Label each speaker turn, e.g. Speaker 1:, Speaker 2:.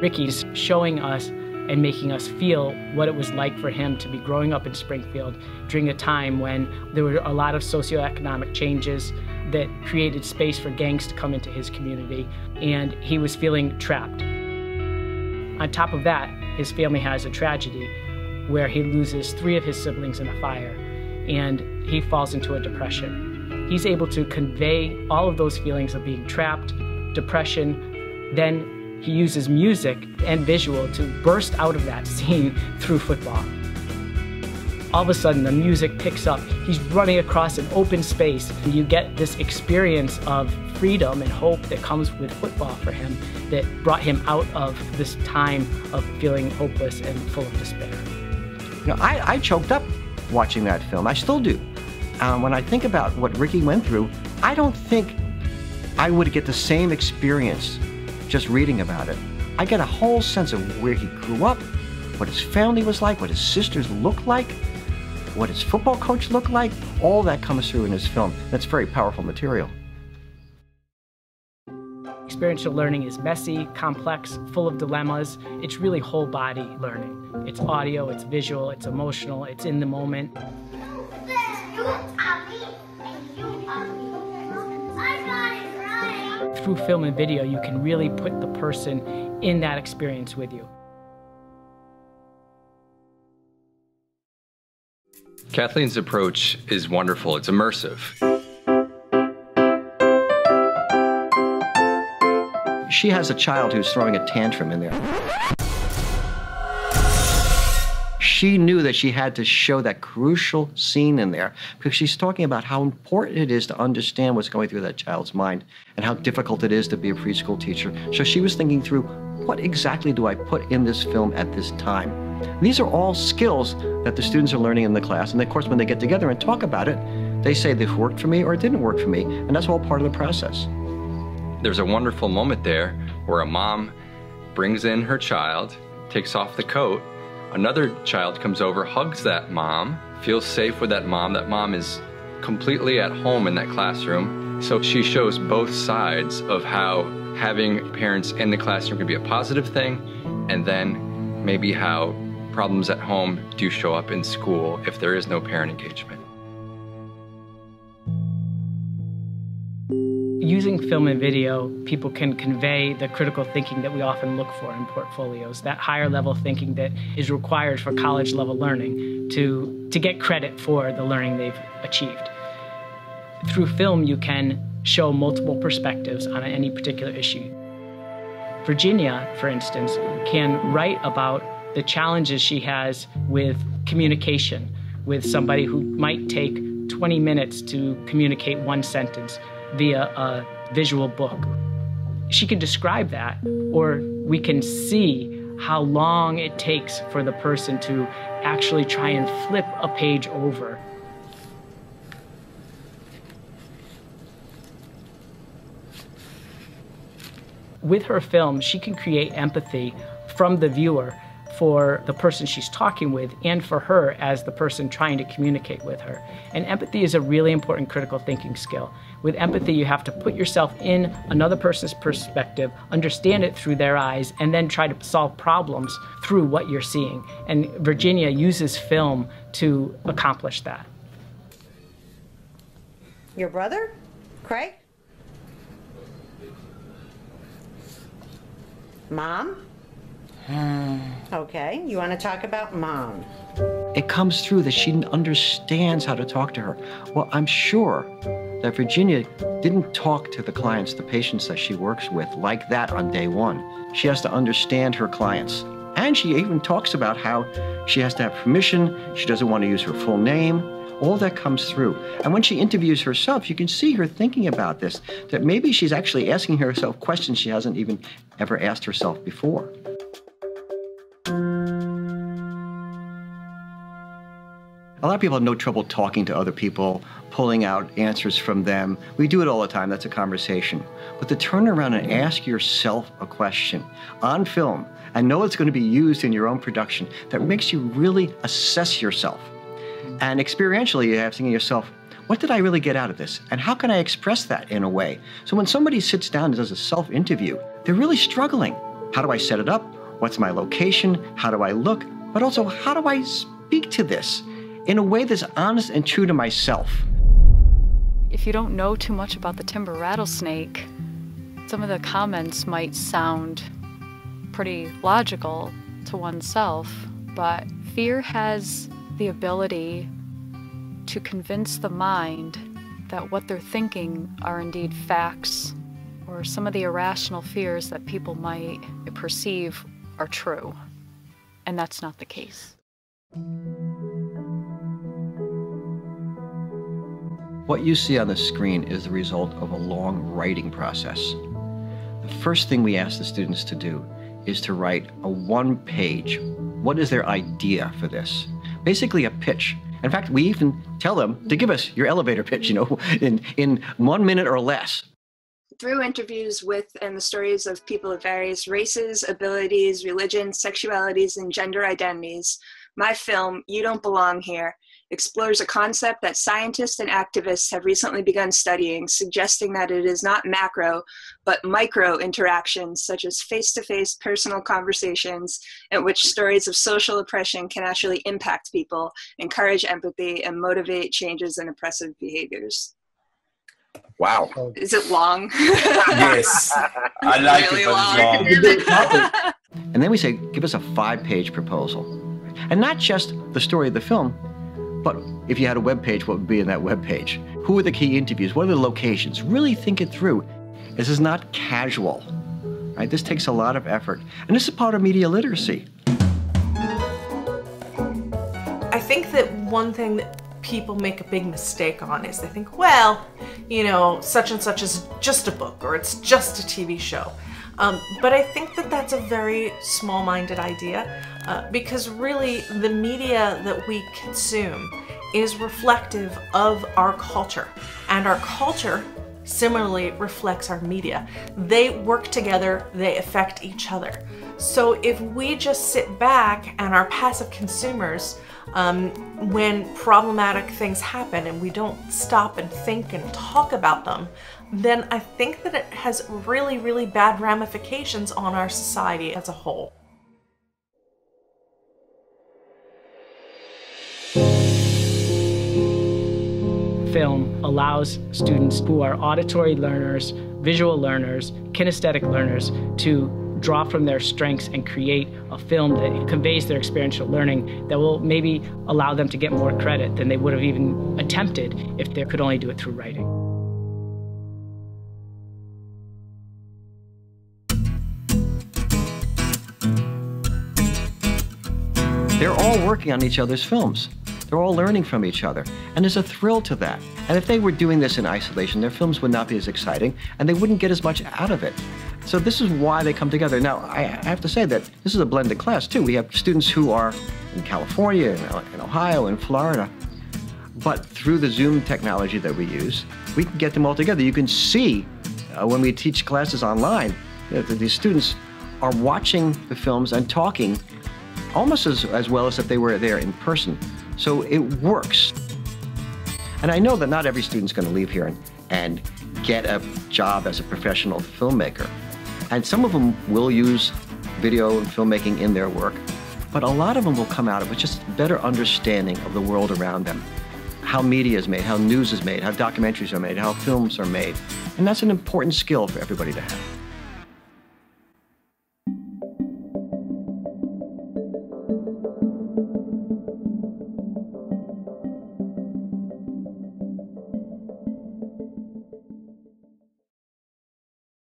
Speaker 1: Ricky's showing us and making us feel what it was like for him to be growing up in Springfield during a time when there were a lot of socioeconomic changes that created space for gangs to come into his community, and he was feeling trapped. On top of that, his family has a tragedy where he loses three of his siblings in a fire, and he falls into a depression. He's able to convey all of those feelings of being trapped, depression, then he uses music and visual to burst out of that scene through football. All of a sudden, the music picks up. He's running across an open space, and you get this experience of freedom and hope that comes with football for him that brought him out of this time of feeling hopeless and full of despair.
Speaker 2: You know, I, I choked up watching that film. I still do. Um, when I think about what Ricky went through, I don't think I would get the same experience just reading about it. I get a whole sense of where he grew up, what his family was like, what his sisters looked like, what his football coach looked like. All that comes through in his film. That's very powerful material.
Speaker 1: Experiential learning is messy, complex, full of dilemmas. It's really whole body learning. It's audio, it's visual, it's emotional, it's in the moment. Through film and video, you can really put the person in that experience with you.
Speaker 3: Kathleen's approach is wonderful. It's immersive.
Speaker 2: She has a child who's throwing a tantrum in there she knew that she had to show that crucial scene in there because she's talking about how important it is to understand what's going through that child's mind and how difficult it is to be a preschool teacher. So she was thinking through what exactly do I put in this film at this time? These are all skills that the students are learning in the class. And of course, when they get together and talk about it, they say this worked for me or it didn't work for me. And that's all part of the process.
Speaker 3: There's a wonderful moment there where a mom brings in her child, takes off the coat, Another child comes over, hugs that mom, feels safe with that mom. That mom is completely at home in that classroom. So she shows both sides of how having parents in the classroom can be a positive thing, and then maybe how problems at home do show up in school if there is no parent engagement.
Speaker 1: Using film and video, people can convey the critical thinking that we often look for in portfolios, that higher level thinking that is required for college level learning to, to get credit for the learning they've achieved. Through film, you can show multiple perspectives on any particular issue. Virginia, for instance, can write about the challenges she has with communication with somebody who might take 20 minutes to communicate one sentence via a visual book. She can describe that, or we can see how long it takes for the person to actually try and flip a page over. With her film, she can create empathy from the viewer for the person she's talking with and for her as the person trying to communicate with her. And empathy is a really important critical thinking skill. With empathy, you have to put yourself in another person's perspective, understand it through their eyes, and then try to solve problems through what you're seeing. And Virginia uses film to accomplish that.
Speaker 4: Your brother? Craig? Mom? okay, you want to talk about mom?
Speaker 2: It comes through that she understands how to talk to her. Well, I'm sure that Virginia didn't talk to the clients, the patients that she works with, like that on day one. She has to understand her clients. And she even talks about how she has to have permission, she doesn't want to use her full name. All that comes through. And when she interviews herself, you can see her thinking about this, that maybe she's actually asking herself questions she hasn't even ever asked herself before. Lot of people have no trouble talking to other people, pulling out answers from them. We do it all the time, that's a conversation. But to turn around and ask yourself a question on film and know it's going to be used in your own production, that makes you really assess yourself. And experientially, you have thinking yourself, what did I really get out of this? And how can I express that in a way? So when somebody sits down and does a self interview, they're really struggling. How do I set it up? What's my location? How do I look? But also, how do I speak to this in a way that's honest and true to myself?
Speaker 5: If you don't know too much about the timber rattlesnake, some of the comments might sound pretty logical to oneself, but fear has the ability to convince the mind that what they're thinking are indeed facts or some of the irrational fears that people might perceive are true. And that's not the case.
Speaker 2: What you see on the screen is the result of a long writing process. The first thing we ask the students to do is to write a one page, what is their idea for this? Basically, a pitch. In fact, we even tell them to give us your elevator pitch, you know, in, in one minute or less.
Speaker 6: Through interviews with and the stories of people of various races, abilities, religions, sexualities, and gender identities, my film, You Don't Belong Here, explores a concept that scientists and activists have recently begun studying, suggesting that it is not macro, but micro interactions, such as face to face personal conversations, in which stories of social oppression can actually impact people, encourage empathy, and motivate changes in oppressive behaviors.
Speaker 7: Wow.
Speaker 6: Is it long?
Speaker 7: yes. I like
Speaker 6: really
Speaker 7: it, but long.
Speaker 2: And then we say, give us a five page proposal. And not just the story of the film, but if you had a web page, what would be in that web page? Who are the key interviews? What are the locations? Really think it through. This is not casual. Right? This takes a lot of effort. And this is part of media literacy.
Speaker 8: I think that one thing that people make a big mistake on is they think, well, you know, such and such is just a book or it's just a TV show. Um, but I think that that's a very small minded idea uh, because really the media that we consume is reflective of our culture. And our culture similarly reflects our media. They work together, they affect each other. So if we just sit back and are passive consumers, um, when problematic things happen and we don't stop and think and talk about them, then I think that it has really, really bad ramifications on our society as a whole.
Speaker 1: Film allows students who are auditory learners, visual learners, kinesthetic learners to draw from their strengths and create a film that conveys their experiential learning that will maybe allow them to get more credit than they would have even attempted if they could only do it through writing.
Speaker 2: They're all working on each other's films. They're all learning from each other. And there's a thrill to that. And if they were doing this in isolation, their films would not be as exciting and they wouldn't get as much out of it. So this is why they come together. Now, I have to say that this is a blended class too. We have students who are in California, in Ohio, in Florida. But through the Zoom technology that we use, we can get them all together. You can see uh, when we teach classes online that these students are watching the films and talking almost as, as well as if they were there in person. So it works. And I know that not every student's going to leave here and, and get a job as a professional filmmaker. And some of them will use video and filmmaking in their work, but a lot of them will come out with just better understanding of the world around them. How media is made, how news is made, how documentaries are made, how films are made. And that's an important skill for everybody to have.